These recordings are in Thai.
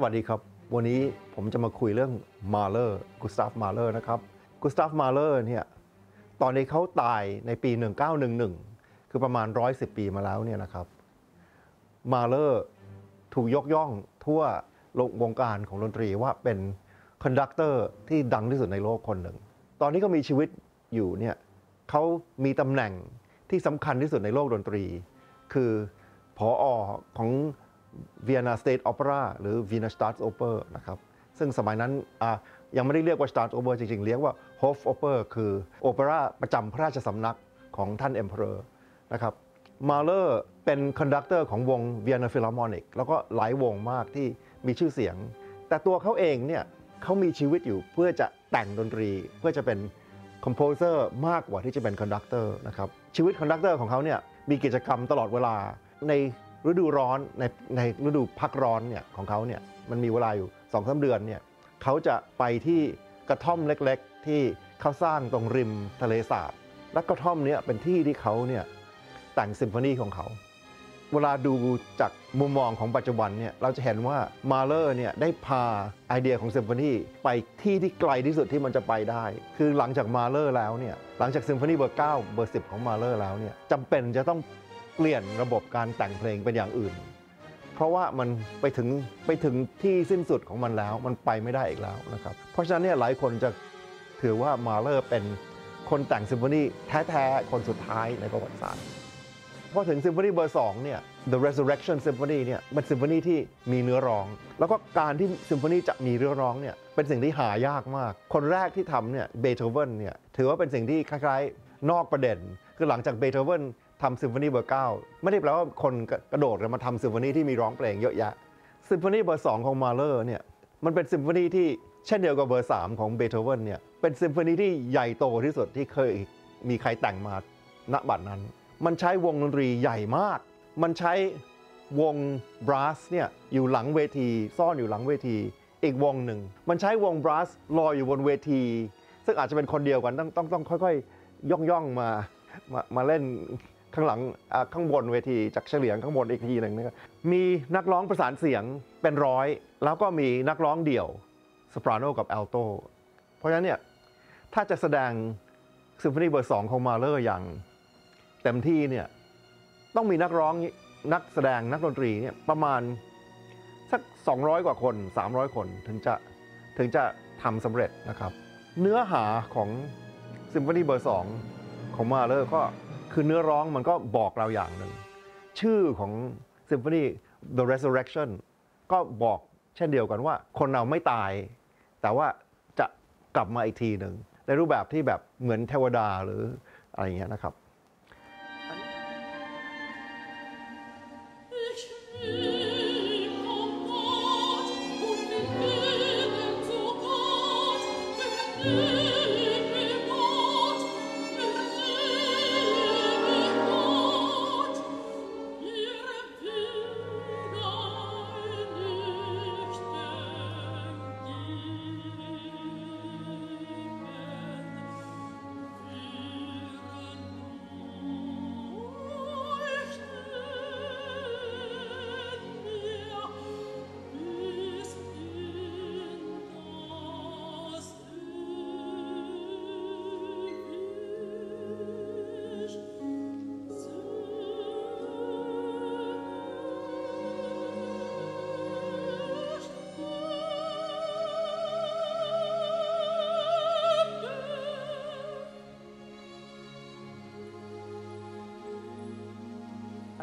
สวัสดีครับ วันนี้ผมจะมาคุยเรื่องมาเลอร์กุสตาฟมาเลอร์นะครับกุสตาฟมาเลอร์เนี่ยตอนนี้เขาตายในปี 1911 คือประมาณ 110 ปีมาแล้วเนี่ยนะครับมาเลอร์ถูกยกย่องทั่วโลกวงการของดนตรีว่าเป็น conductor ที่ดังที่สุดในโลกคนหนึ่ง ตอนนี้ก็มีชีวิตอยู่เนี่ยเขามีตำแหน่งที่สำคัญที่สุดในโลกดนตรี คือผออของ Vienna State Opera หรือ Vienna Staatsoper นะครับซึ่งสมัยนั้นยังไม่ได้เรียกว่า Staatsoper จริง ๆ เรียกว่า Hofoper คือโอเปร่าประจำพระราชสำนักของท่าน Emperor นะครับมาเลอร์เป็น conductor ของวง Vienna Philharmonic แล้วก็หลายวงมากที่มีชื่อเสียง แต่ตัวเขาเองเนี่ยเขามีชีวิตอยู่เพื่อจะแต่งดนตรีเพื่อจะเป็น composer มากกว่าที่จะเป็น conductor นะครับชีวิต conductor ของเขาเนี่ยมีกิจกรรมตลอดเวลาใน ฤดูร้อนในในฤดูพักร้อนเนี่ยของเขาเนี่ยมันมีเวลาอยู่2องสาเดือนเนี่ยเขาจะไปที่กระท่อมเล็กๆ ที่เขาสร้างตรงริมทะเลสาบ และกระท่อมเนี้ยเป็นที่ที่เขาเนี่ยแต่งซิมโฟนีของเขา เวลาดูจากมุมมองของปัจจุบันเนี่ยเราจะเห็นว่ามาเลอร์เนี่ยได้พาไอเดียของซิมโฟนีไปที่ที่ไกลที่สุดที่มันจะไปได้ คือหลังจากมาเลอร์แล้วเนี่ยหลังจากซิมโฟนีเบอร์9เบอร์10 ของมาเลอร์แล้วเนี่ยจำเป็นจะต้อง เปลี่ยนระบบการแต่งเพลงเป็นอย่างอื่น เพราะว่ามันไปถึงไปถึงที่สิ้นสุดของมันแล้ว มันไปไม่ได้อีกแล้วนะครับ เพราะฉะนั้นเนี่ยหลายคนจะถือว่ามาเลอร์เป็นคนแต่งซิมโฟนีแท้ๆ คนสุดท้ายในประวัติศาสตร์พอถึงซิมโฟนีเบอร์2เนี่ย The Resurrection Symphony เนี่ยมันซิมโฟนีที่มีเนื้อร้อง แล้วก็การที่ซิมโฟนีจะมีเนื้อร้องเนี่ยเป็นสิ่งที่หายากมาก คนแรกที่ทำเนี่ยเบโธเวนเนี่ยถือว่าเป็นสิ่งที่คล้ายๆ นอกประเด็น คือหลังจากเบโธเวน ทำซิมโฟนีเบอร์9ไม่ได้แปลว่าคนกระโดดกันมาทำซิมโฟนีที่มีร้องเพลงเยอะแยะซิมโฟนีเบอร์2ของมาเลอร์เนี่ยมันเป็นซิมโฟนีที่เช่นเดียวกับเบอร์3ของเบโธเวนเนี่ยเป็นซิมโฟนีที่ใหญ่โตที่สุดที่เคยมีใครแต่งมาณบัดนั้น มันใช้วงดนตรีใหญ่มาก มันใช้วงบรัสเนี่ยอยู่หลังเวทีซ่อนอยู่หลังเวที อีกวงหนึ่ง มันใช้วงบรัสลอยอยู่บนเวที ซึ่งอาจจะเป็นคนเดียวกันต้องต้องต้องค่อยๆ ย่องย่องมามามาเล่น ข้างหลังข้างบนเวทีจากเฉลียงข้างบนอีกทีหนึ่งนะครับมีนักร้องประสานเสียงเป็นร้อย แล้วก็มีนักร้องเดี่ยวสปราโนกับแอลโตเพราะฉะนั้นเนี่ยถ้าจะแสดงซิมโฟนีเบอร์สองของมาเลอร์อย่างเต็มที่เนี่ยต้องมีนักร้องนักแสดงนักดนตรีเนี่ยประมาณสัก 200 กว่าคน 300 คนถึงจะถึงจะทำสำเร็จนะครับ เนื้อหาของซิมโฟนีเบอร์สองของมาเลอร์ก็ คือเนื้อร้องมันก็บอกเราอย่างหนึ่ง ชื่อของซิมโฟนี The Resurrection ก็บอกเช่นเดียวกันว่า คนเราไม่ตาย แต่ว่าจะกลับมาอีกทีหนึ่งในรูปแบบที่แบบเหมือนเทวดาหรืออะไรเงี้ยนะครับ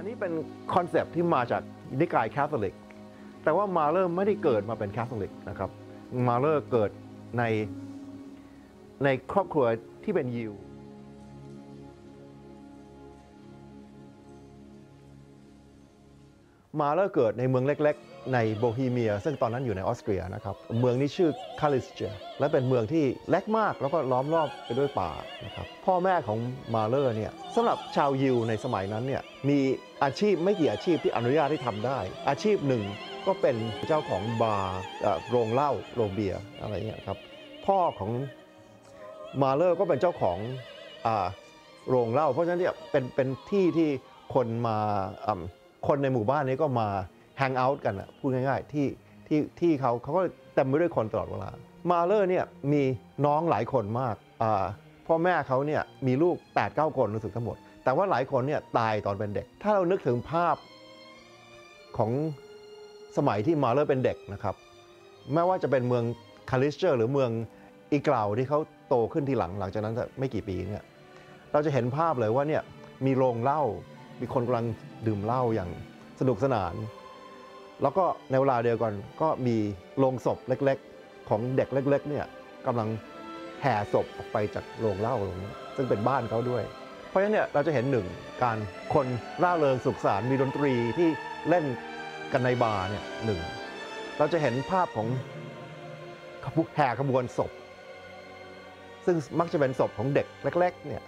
อันนี้เป็น concept ที่มาจากนิกายแคทอลิก แต่ว่ามาเลอร์ไม่ได้เกิดมาเป็นแคทอลิกนะครับ มาเลอร์เกิดในในครอบครัวที่เป็นยิว มาเลอร์เกิดในเมืองเล็กๆ ในโบฮีเมีย ซึ่งตอนนั้นอยู่ในออสเตรียนะครับเมืองนี้ชื่อคาลิชเตและเป็นเมืองที่เล็กมากแล้วก็ล้อมรอบไปด้วยป่านะครับพ่อแม่ของมาเลอร์เนี่ยสำหรับชาวยิวในสมัยนั้นเนี่ยมีอาชีพไม่กี่อาชีพที่อนุญาตให้ทำได้ อาชีพหนึ่งก็เป็นเจ้าของบาร์โรงเหล้าโรงเบียร์อะไรเงี้ยครับพ่อของมาเลอร์ก็เป็นเจ้าของเอ่อโรงเหล้าเพราะฉะนั้นเนี่ยเป็นเป็นที่ที่คนมาเอ่อ คนในหมู่บ้านนี้ก็มา hang out กันอะพูดง่ายๆที่ที่ที่เขาเขาก็เต็มไปด้วยคนตลอดเวลา มาเลอร์เนี่ยมีน้องหลายคนมากอ่าพ่อแม่เขาเนี่ยมีลูก8 9คนรู้สึกทั้งหมด แต่ว่าหลายคนเนี่ยตายตอนเป็นเด็ก ถ้าเรานึกถึงภาพของสมัยที่มาเลอร์เป็นเด็กนะครับไม่ว่าจะเป็นเมืองคาลิสเจอร์หรือเมืองอิกเลาที่เขาโตขึ้นทีหลังหลังจากนั้นไม่กี่ปีเนี่ยเราจะเห็นภาพเลยว่าเนี่ยมีโรงเหล้า มีคนกำลังดื่มเหล้าอย่างสนุกสนาน แล้วก็ในเวลาเดียวกันก็มีโรงศพเล็กๆ ของเด็กเล็กๆเนี่ยกำลังแห่ศพออกไปจากโรงเหล้าตรงนี้ซึ่งเป็นบ้านเขาด้วย เพราะฉะนั้นเนี่ยเราจะเห็นหนึ่งการคนร่าเริงสุขสันต์มีดนตรีที่เล่นกันในบาร์เนี่ยหนึ่งเราจะเห็นภาพของขบวนแห่ขบวนศพ ซึ่งมักจะเป็นศพของเด็กเล็ก ๆ เนี่ย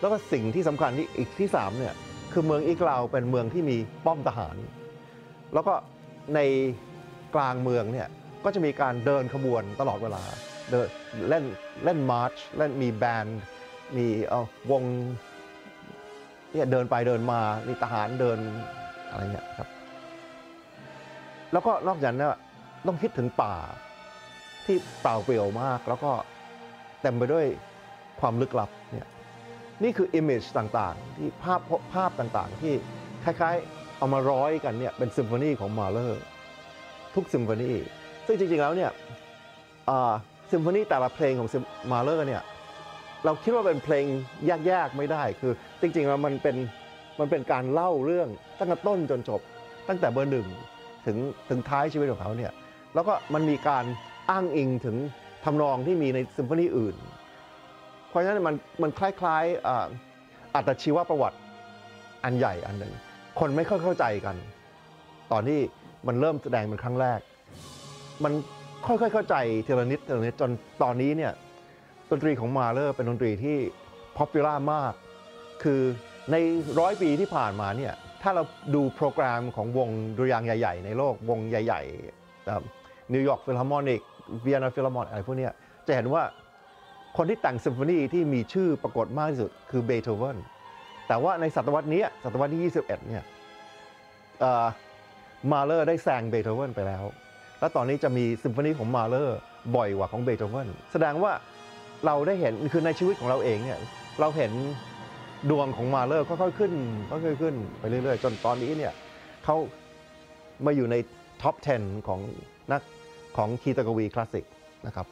แล้วก็สิ่งที่สำคัญที่อีกที่สามเนี่ยคือเมืองอีกลาวเป็นเมืองที่มีป้อมทหาร แล้วก็ในกลางเมืองเนี่ยก็จะมีการเดินขบวนตลอดเวลาเดินเล่นเล่นมาร์ชเล่นมีแบนด์มีเออวงเนี่ยเดินไปเดินมามีทหารเดินอะไรเงี้ยครับ แล้วก็นอกจากนั้นต้องคิดถึงป่าที่เปล่าเปลี่ยวมาก แล้วก็เต็มไปด้วยความลึกลับเนี่ย นี่คือ image ต่างๆ ที่ภาพภาพต่างๆ ที่คล้ายๆ เอามาร้อยกันเนี่ยเป็นซิมโฟนีของมาเลอร์ทุกซิมโฟนีซึ่งจริงๆแล้วเนี่ยซิมโฟนีแต่ละเพลงของมาเลอร์เนี่ยเราคิดว่าเป็นเพลงยากๆไม่ได้คือ จริงๆแล้วมันเป็นมันเป็นการเล่าเรื่องตั้งแต่ต้นจนจบ ตั้งแต่เบอร์หนึ่งถึงถึงท้ายชีวิตของเขาเนี่ยแล้วก็มันมีการอ้างอิงถึงทำนองที่มีในซิมโฟนีอื่น เพราะฉะนั้นมันมันคล้ายๆอัตชีวประวัติอันใหญ่อันหนึ่งคนไม่ค่อยเข้าใจกัน ตอนที่มันเริ่มแสดงเป็นครั้งแรก มันค่อยๆเข้าใจทีละนิดทีละนิดจนตอนนี้เนี่ยดนตรีของมาเลอร์เป็นดนตรีที่ popular มาก คือในร้อยปีที่ผ่านมาเนี่ยถ้าเราดูโปรแกรมของวงดุริยางค์ใหญ่ ๆ ในโลกวงใหญ่ๆนิวยอร์กฟิลฮาร์โมนิกเวียนนาฟิลฮาร์โมนิกอะไรพวกนี้จะเห็นว่า คนที่แต่งซิมโฟนีที่มีชื่อปรากฏมากที่สุดคือเบโธเฟนแต่ว่าในศตวรรษนี้ศตวรรษที่ 21 เนี่ยมาเลอร์ได้แซงเบโธเฟนไปแล้ว แล้วตอนนี้จะมีซิมโฟนีของมาเลอร์บ่อยกว่าของเบโธเฟนแสดงว่าเราได้เห็นคือในชีวิตของเราเองเนี่ยเราเห็นดวงของมาเลอร์ค่อยๆขึ้นค่อยๆขึ้นไปเรื่อยๆ จนตอนนี้เนี่ยเขามาอยู่ในท็อป 10 ของนักของคีตกวีคลาสสิกนะครับ